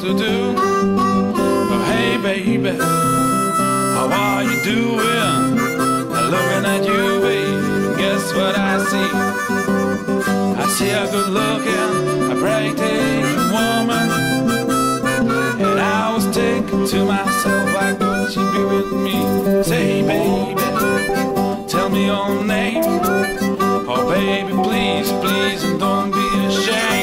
to do. Oh, hey, baby, how are you doing? I'm looking at you, baby. Guess what I see? I see a good looking, a pretty woman. And I was thinking to myself, why couldn't she be with me? Say, baby, tell me your name. Oh, baby, please, please, and don't be ashamed.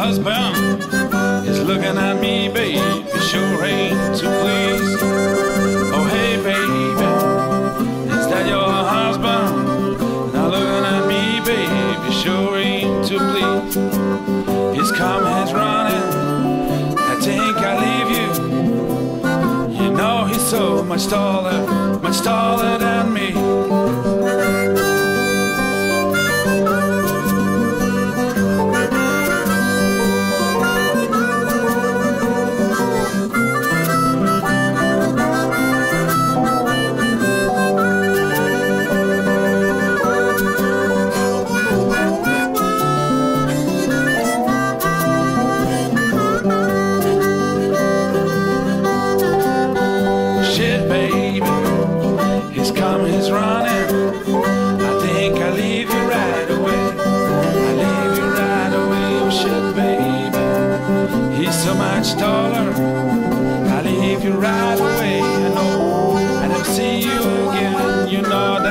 Husband? is looking at me, baby, sure ain't too pleased. Oh, hey, baby, is that your husband? Now looking at me, baby, sure ain't too pleased. His he's running. I think I leave you. You know he's so much taller, much taller he's so much taller. I'll leave you right away. I know I never see you again. You know that